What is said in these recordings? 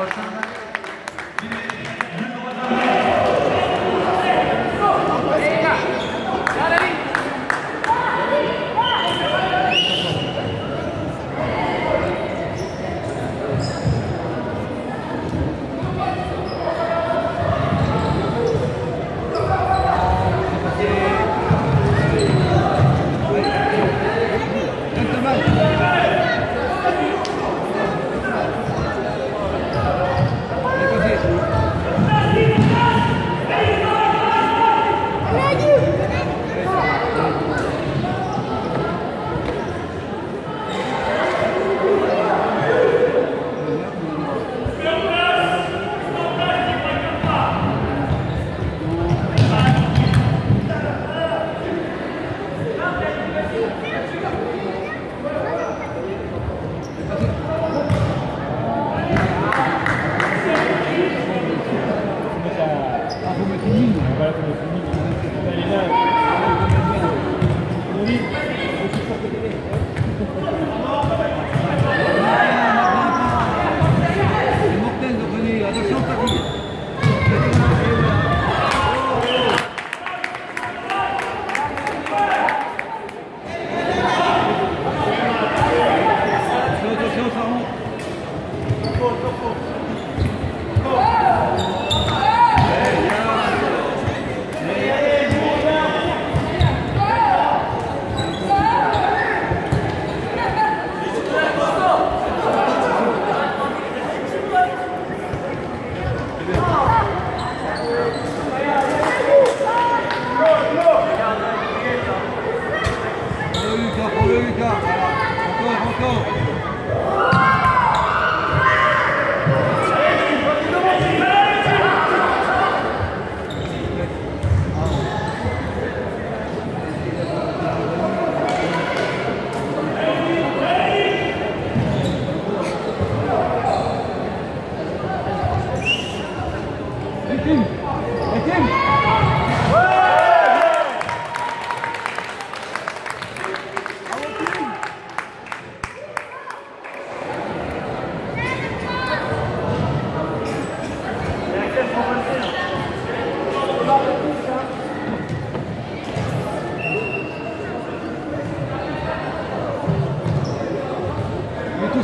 Başkanım.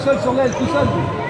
Seul sur l'aile, tout seul.